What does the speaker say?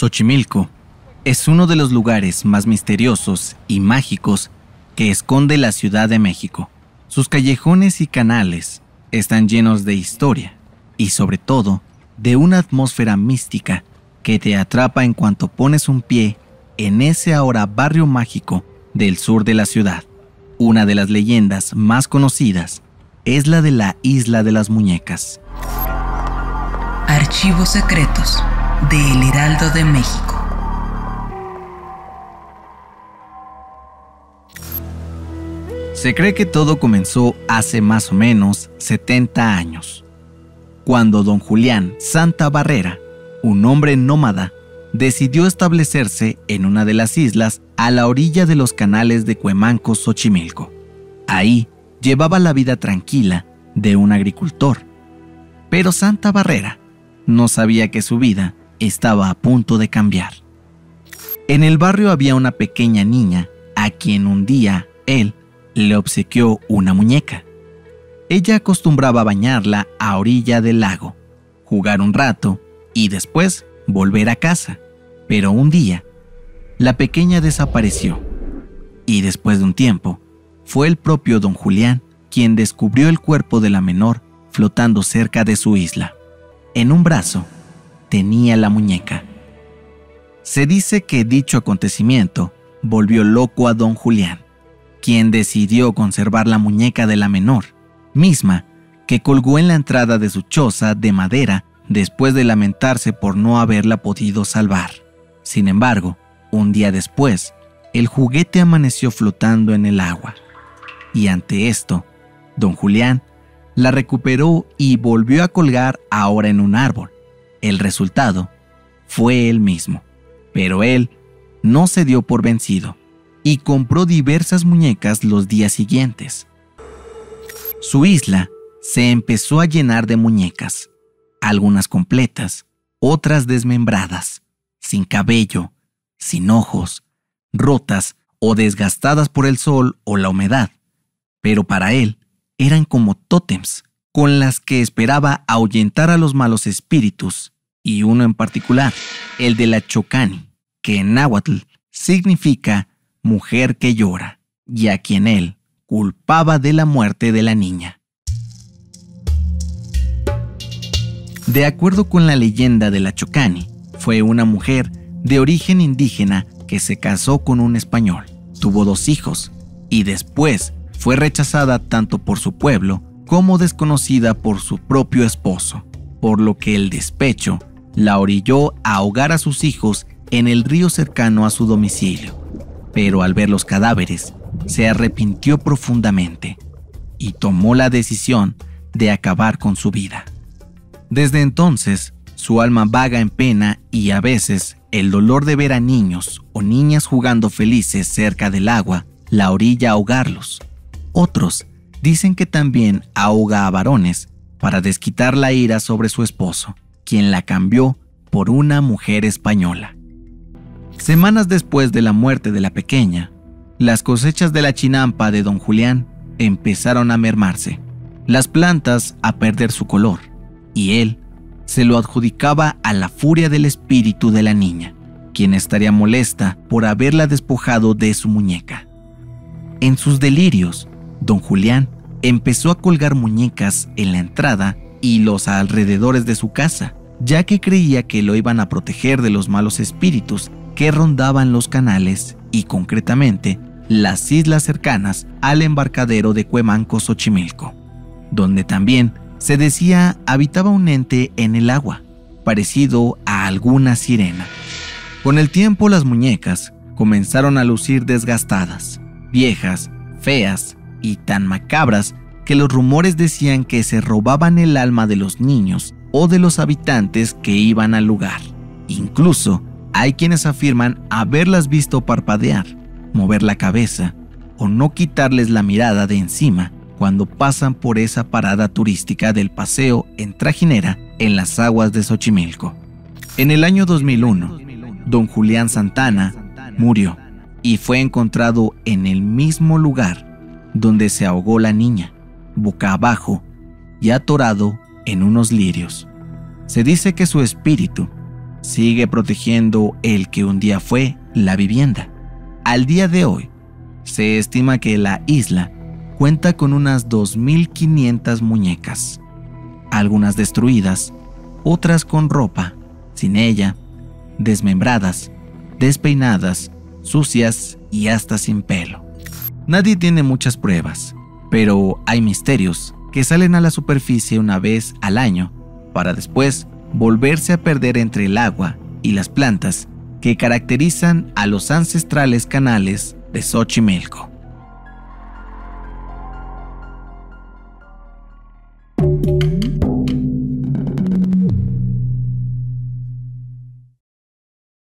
Xochimilco es uno de los lugares más misteriosos y mágicos que esconde la Ciudad de México. Sus callejones y canales están llenos de historia y sobre todo de una atmósfera mística que te atrapa en cuanto pones un pie en ese ahora barrio mágico del sur de la ciudad. Una de las leyendas más conocidas es la de la Isla de las Muñecas. Archivos secretos de El Heraldo de México. Se cree que todo comenzó hace más o menos 70 años, cuando don Julián Santa Barrera, un hombre nómada, decidió establecerse en una de las islas a la orilla de los canales de Cuemanco, Xochimilco. Ahí llevaba la vida tranquila de un agricultor. Pero Santa Barrera no sabía que su vida estaba a punto de cambiar. En el barrio había una pequeña niña a quien un día él le obsequió una muñeca. Ella acostumbraba bañarla a orilla del lago, jugar un rato y después volver a casa. Pero un día, la pequeña desapareció. Y después de un tiempo, fue el propio don Julián quien descubrió el cuerpo de la menor flotando cerca de su isla. En un brazo tenía la muñeca. Se dice que dicho acontecimiento volvió loco a don Julián, quien decidió conservar la muñeca de la menor, misma que colgó en la entrada de su choza de madera después de lamentarse por no haberla podido salvar. Sin embargo, un día después, el juguete amaneció flotando en el agua. Y ante esto, don Julián la recuperó y volvió a colgar ahora en un árbol. El resultado fue el mismo, pero él no se dio por vencido y compró diversas muñecas los días siguientes. Su isla se empezó a llenar de muñecas, algunas completas, otras desmembradas, sin cabello, sin ojos, rotas o desgastadas por el sol o la humedad. Pero para él eran como tótems, con las que esperaba ahuyentar a los malos espíritus, y uno en particular, el de la Chocani, que en náhuatl significa mujer que llora, y a quien él culpaba de la muerte de la niña. De acuerdo con la leyenda de la Chocani, fue una mujer de origen indígena que se casó con un español, tuvo dos hijos y después fue rechazada tanto por su pueblo como desconocida por su propio esposo, por lo que el despecho la orilló a ahogar a sus hijos en el río cercano a su domicilio. Pero al ver los cadáveres, se arrepintió profundamente y tomó la decisión de acabar con su vida. Desde entonces, su alma vaga en pena y a veces el dolor de ver a niños o niñas jugando felices cerca del agua la orilla a ahogarlos. Otros dicen que también ahoga a varones para desquitar la ira sobre su esposo, quien la cambió por una mujer española. Semanas después de la muerte de la pequeña, las cosechas de la chinampa de don Julián empezaron a mermarse, las plantas a perder su color y él se lo adjudicaba a la furia del espíritu de la niña, quien estaría molesta por haberla despojado de su muñeca. En sus delirios, don Julián empezó a colgar muñecas en la entrada y los alrededores de su casa, ya que creía que lo iban a proteger de los malos espíritus que rondaban los canales y concretamente las islas cercanas al embarcadero de Cuemanco Xochimilco, donde también se decía habitaba un ente en el agua, parecido a alguna sirena. Con el tiempo las muñecas comenzaron a lucir desgastadas, viejas, feas y tan macabras que los rumores decían que se robaban el alma de los niños o de los habitantes que iban al lugar. Incluso hay quienes afirman haberlas visto parpadear, mover la cabeza o no quitarles la mirada de encima cuando pasan por esa parada turística del paseo en trajinera en las aguas de Xochimilco. En el año 2001, don Julián Santana murió y fue encontrado en el mismo lugar donde se ahogó la niña, boca abajo y atorado en unos lirios. Se dice que su espíritu sigue protegiendo el que un día fue la vivienda. Al día de hoy, se estima que la isla cuenta con unas 2.500 muñecas, algunas destruidas, otras con ropa, sin ella, desmembradas, despeinadas, sucias y hasta sin pelo. Nadie tiene muchas pruebas, pero hay misterios que salen a la superficie una vez al año para después volverse a perder entre el agua y las plantas que caracterizan a los ancestrales canales de Xochimilco.